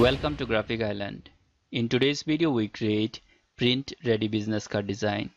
Welcome to Graphic Island. In today's video we create print ready business card design.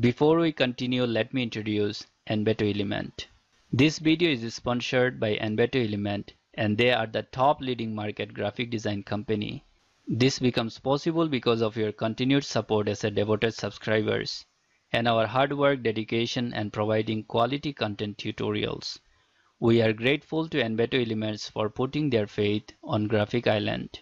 Before we continue let me introduce Envato Element. This video is sponsored by Envato Element and they are the top leading market graphic design company. This becomes possible because of your continued support as a devoted subscribers and our hard work, dedication and providing quality content tutorials. We are grateful to Envato Elements for putting their faith on Graphic Island.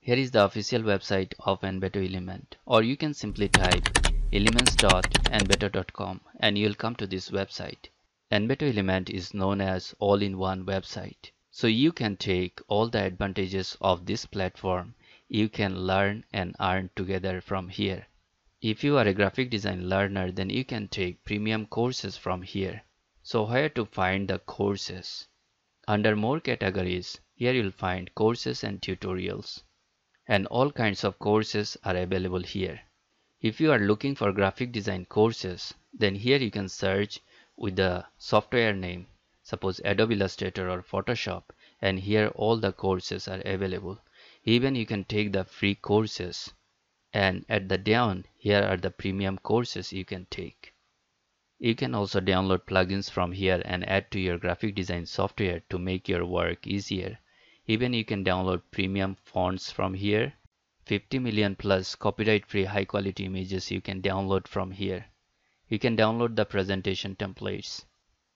Here is the official website of Envato Element or you can simply type elements.envato.com and you'll come to this website. Envato Element is known as all-in-one website. So you can take all the advantages of this platform. You can learn and earn together from here. If you are a graphic design learner then you can take premium courses from here. So where to find the courses? Under more categories, here you'll find courses and tutorials. And all kinds of courses are available here. If you are looking for graphic design courses, then here you can search with the software name, suppose Adobe Illustrator or Photoshop, and here all the courses are available. Even you can take the free courses. And at the down, here are the premium courses you can take. You can also download plugins from here and add to your graphic design software to make your work easier. Even you can download premium fonts from here. 50 million plus copyright free high quality images you can download from here. You can download the presentation templates.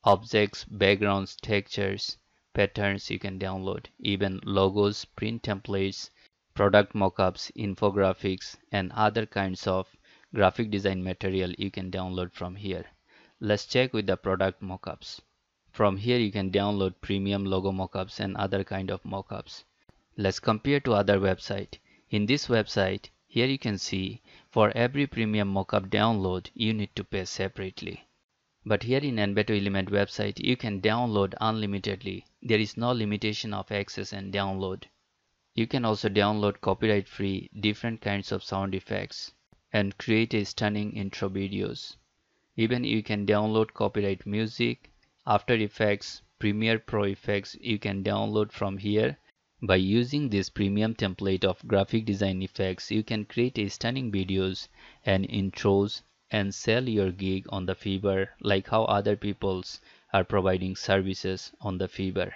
Objects, backgrounds, textures, patterns you can download. Even logos, print templates, product mockups, infographics and other kinds of graphic design material you can download from here. Let's check with the product mockups. From here you can download premium logo mockups and other kind of mockups. Let's compare to other website. In this website, here you can see for every premium mockup download you need to pay separately. But here in Envato Element website you can download unlimitedly. There is no limitation of access and download. You can also download copyright free different kinds of sound effects and create a stunning intro videos. Even you can download copyright music, After Effects, Premiere Pro effects you can download from here. By using this premium template of graphic design effects, you can create a stunning videos and intros and sell your gig on the Fiverr like how other peoples are providing services on the Fiverr.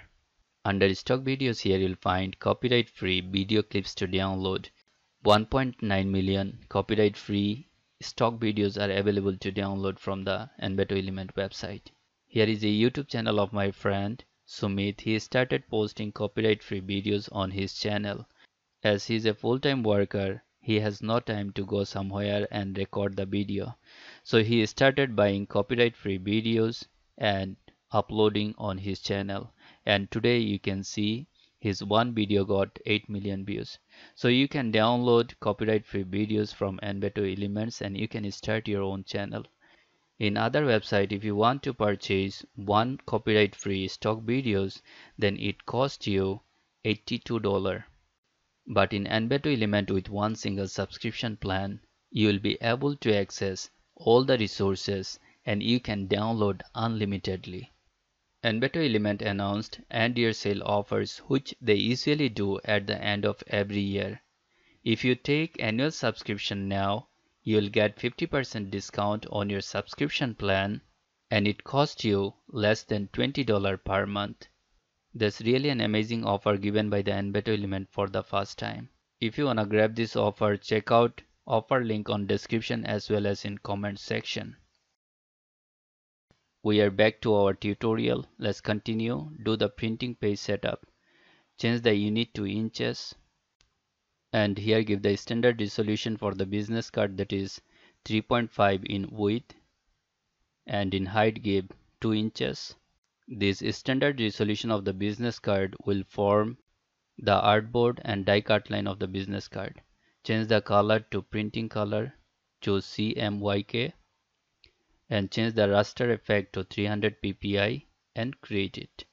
Under stock videos here you'll find copyright free video clips to download. 1.9 million copyright free stock videos are available to download from the Envato Element website. Here is a YouTube channel of my friend Sumit. He started posting copyright free videos on his channel. As he is a full-time worker, he has no time to go somewhere and record the video. So he started buying copyright free videos and uploading on his channel. And today you can see his one video got 8 million views. So you can download copyright free videos from Envato Elements and you can start your own channel. In other website if you want to purchase one copyright free stock videos then it costs you $82 but in Envato Element with one single subscription plan you will be able to access all the resources and you can download unlimitedly Envato Element announced end year sale offers which they usually do at the end of every year. If you take annual subscription now, you'll get 50% discount on your subscription plan and it costs you less than $20 per month. That's really an amazing offer given by the Envato Element for the first time. If you wanna grab this offer, check out offer link on description as well as in comment section. We are back to our tutorial. Let's continue. Do the printing page setup. Change the unit to inches. And here give the standard resolution for the business card that is 3.5 in width. And in height give 2 inches. This standard resolution of the business card will form the artboard and die cut line of the business card. Change the color to printing color. Choose CMYK and change the raster effect to 300 ppi and create it.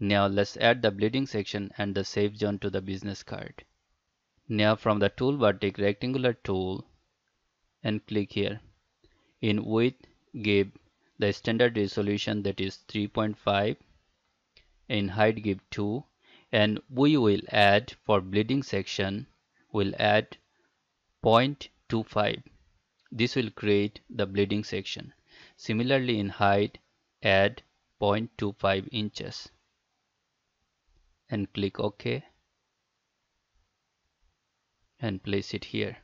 Now let's add the bleeding section and the safe zone to the business card. Now from the toolbar take rectangular tool and click here. In width give the standard resolution that is 3.5. In height give 2. and we will add for bleeding section we'll add 0.25 this will create the bleeding section. Similarly in height add 0.25 inches and click OK and place it here.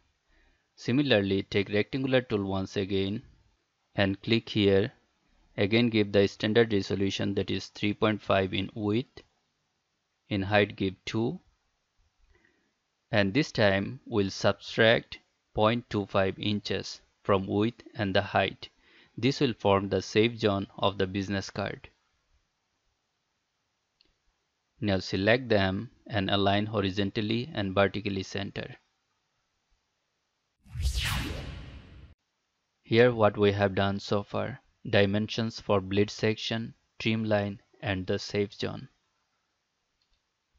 Similarly take rectangular tool once again and click here. Again give the standard resolution that is 3.5 in width in height give 2 and this time we'll subtract 0.25 inches from width and the height. This will form the safe zone of the business card. Now select them and align horizontally and vertically center. Here what we have done so far. Dimensions for bleed section, trim line and the safe zone.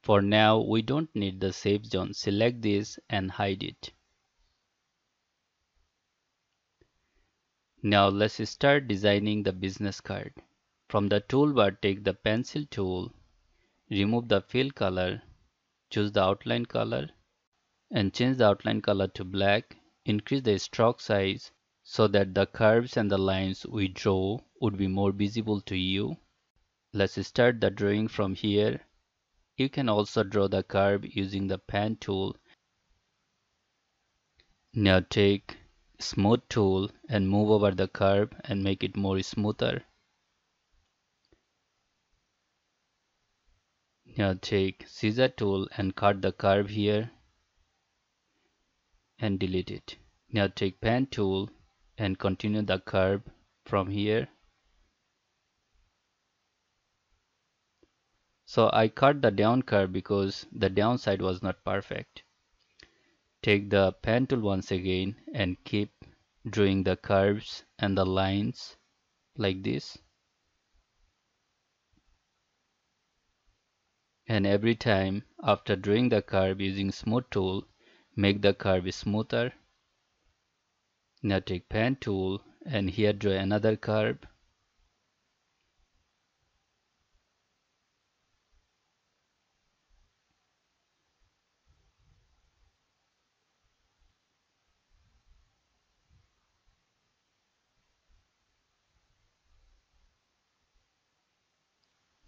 For now, we don't need the safe zone. Select this and hide it. Now let's start designing the business card. From the toolbar, take the pencil tool, remove the fill color, choose the outline color, and change the outline color to black. Increase the stroke size so that the curves and the lines we draw would be more visible to you. Let's start the drawing from here you can also draw the curve using the pen tool. Now take smooth tool and move over the curve and make it more smoother. Now take scissor tool and cut the curve here and delete it. Now take pen tool and continue the curve from here So I cut the down curve because the downside was not perfect. Take the pen tool once again and keep drawing the curves and the lines like this. And every time after drawing the curve using smooth tool, make the curve smoother. Now take pen tool and here draw another curve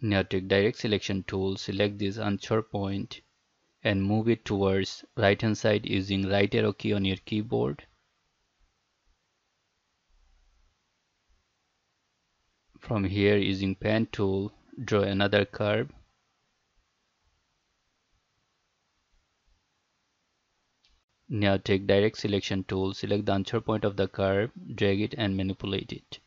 Now take direct selection tool, select this anchor point and move it towards right hand side using right arrow key on your keyboard. From here using pen tool, draw another curve. Now take direct selection tool, select the anchor point of the curve, drag it and manipulate it.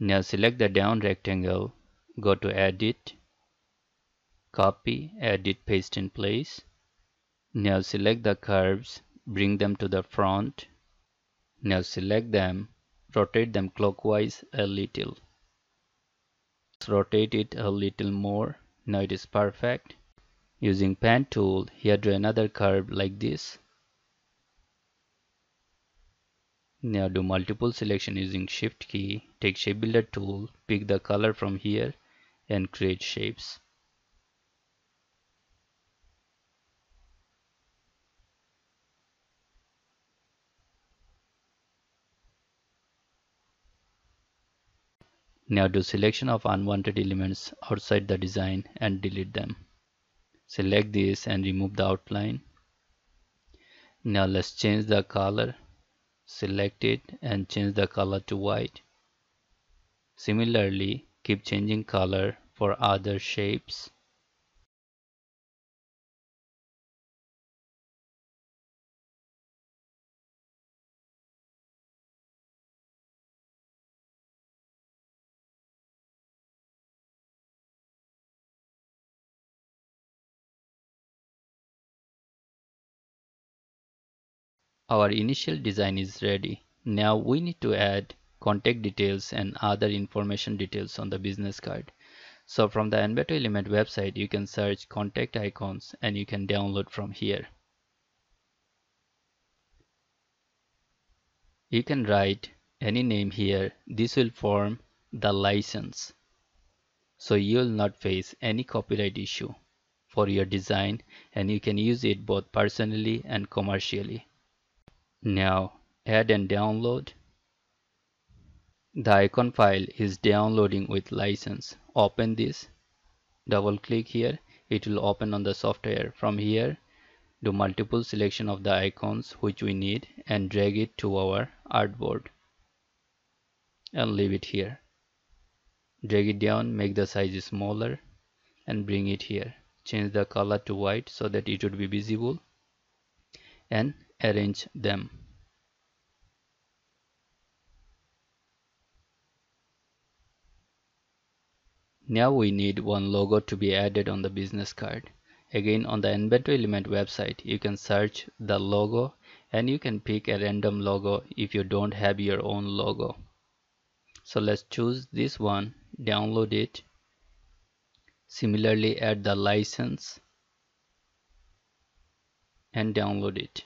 Now select the down rectangle, go to edit, copy, edit, paste in place. Now select the curves, bring them to the front. Now select them, rotate them clockwise a little. rotate it a little more. Now it is perfect. Using pen tool, here draw another curve like this. Now do multiple selection using shift key. Take shape builder tool, pick the color from here and create shapes. Now do selection of unwanted elements outside the design and delete them. Select this and remove the outline. Now let's change the color select it and change the color to white. Similarly, keep changing color for other shapes. Our initial design is ready. Now we need to add contact details and other information details on the business card. So from the Envato Element website, you can search contact icons and you can download from here. You can write any name here. This will form the license. So you will not face any copyright issue for your design and you can use it both personally and commercially. Now add and download. The icon file is downloading with license. Open this. Double click here. It will open on the software. From here do multiple selection of the icons which we need and drag it to our artboard and leave it here drag it down make the size smaller and bring it here change the color to white so that it would be visible and arrange them. Now we need one logo to be added on the business card. Again on the Envato element website you can search the logo and you can pick a random logo if you don't have your own logo. So let's choose this one download it. Similarly add the license and download it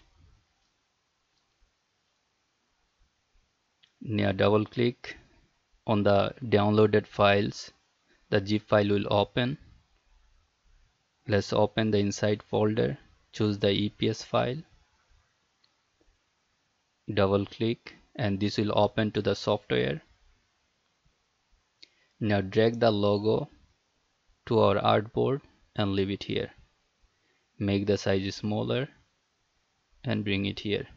now double click on the downloaded files the zip file will open let's open the inside folder choose the EPS file double click and this will open to the software now drag the logo to our artboard and leave it here. Make the size smaller and bring it here.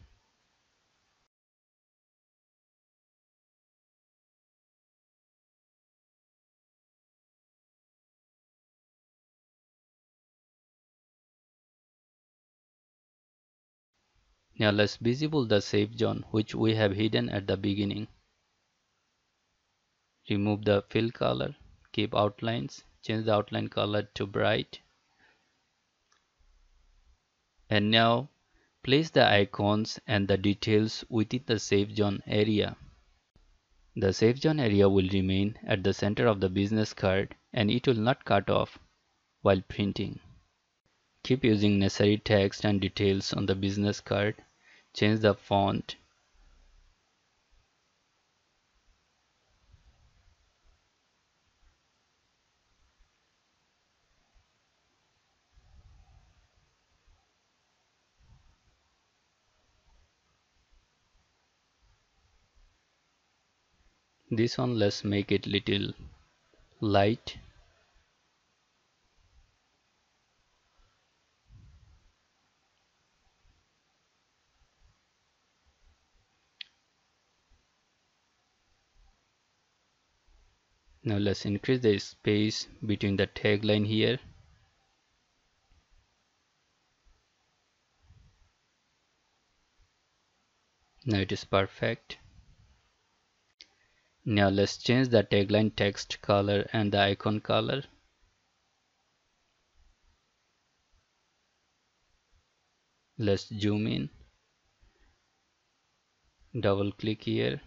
Now let's visible the safe zone which we have hidden at the beginning. Remove the fill color keep outlines change the outline color to bright. And now place the icons and the details within the safe zone area. The safe zone area will remain at the center of the business card and it will not cut off while printing. Keep using necessary text and details on the business card change the font. This one let's make it little light now let's increase the space between the tagline here now it is perfect now let's change the tagline text color and the icon color. Let's zoom in. Double click here.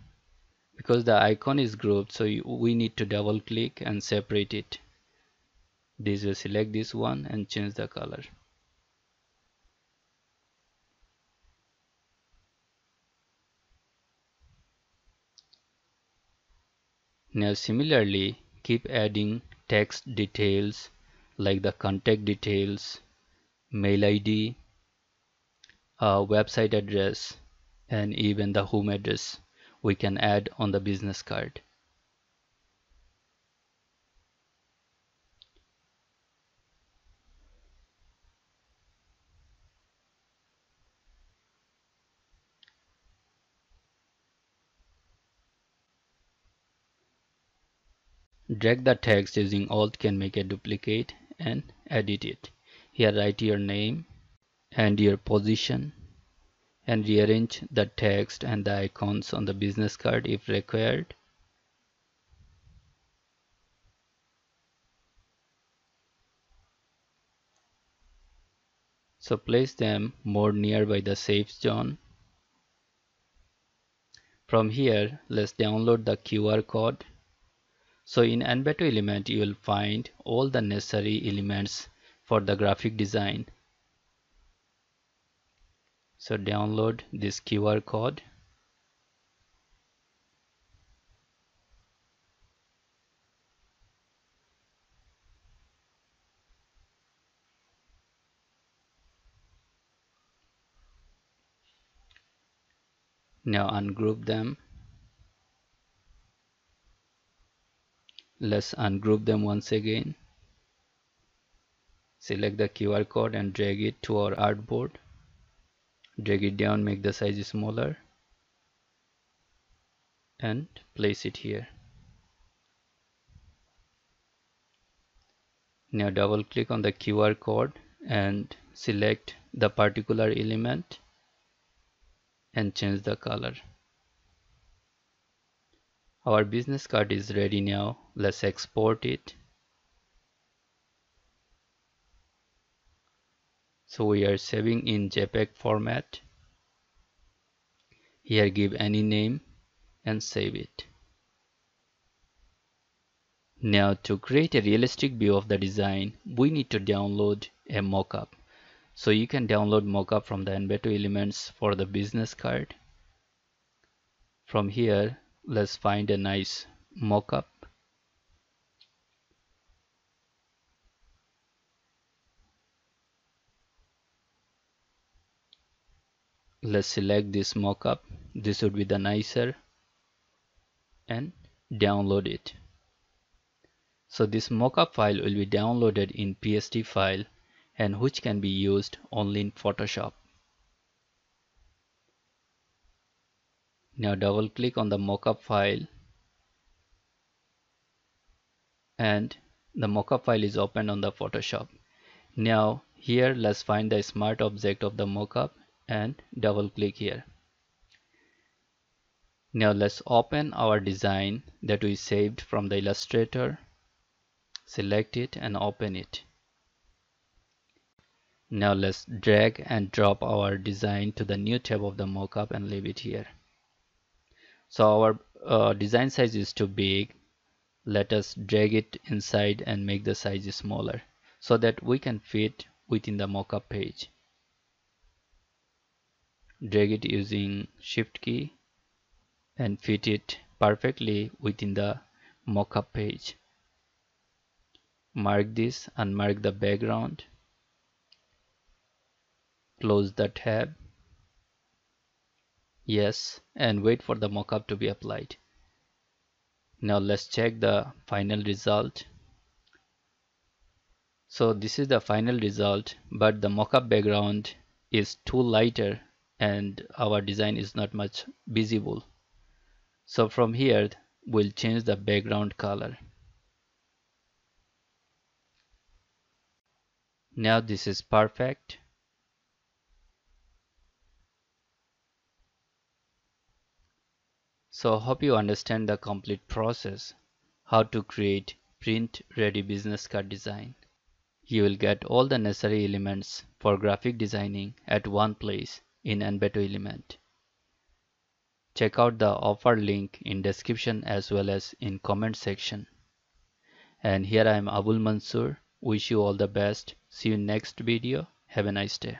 Because the icon is grouped so we need to double click and separate it. This will select this one and change the color. Now similarly keep adding text details like the contact details, mail ID, uh, website address and even the home address we can add on the business card. Drag the text using Alt can make a duplicate and edit it. Here write your name and your position and rearrange the text and the icons on the business card if required. So place them more nearby the safe zone. From here, let's download the QR code so in Envato element you will find all the necessary elements for the graphic design so download this QR code. Now ungroup them. Let's ungroup them once again. Select the QR code and drag it to our artboard drag it down make the size smaller and place it here. Now double click on the QR code and select the particular element and change the color. Our business card is ready now. Let's export it so we are saving in JPEG format. Here give any name and save it. Now to create a realistic view of the design we need to download a mockup. So you can download mockup from the Envato elements for the business card. From here let's find a nice mockup let's select this mockup. This would be the nicer. And download it. So this mockup file will be downloaded in PSD file and which can be used only in Photoshop. Now double click on the mockup file. And the mockup file is opened on the Photoshop. Now here let's find the smart object of the mockup and double click here. Now let's open our design that we saved from the illustrator. Select it and open it. Now let's drag and drop our design to the new tab of the mockup and leave it here. So our uh, design size is too big. Let us drag it inside and make the size smaller so that we can fit within the mockup page drag it using shift key and fit it perfectly within the mockup page. Mark this and mark the background. Close the tab. Yes and wait for the mockup to be applied. Now let's check the final result. So this is the final result but the mockup background is too lighter and our design is not much visible. So from here we'll change the background color. Now this is perfect. So hope you understand the complete process how to create print ready business card design. You will get all the necessary elements for graphic designing at one place in Envato element. Check out the offer link in description as well as in comment section. And here I am Abul Mansur. Wish you all the best. See you next video. Have a nice day.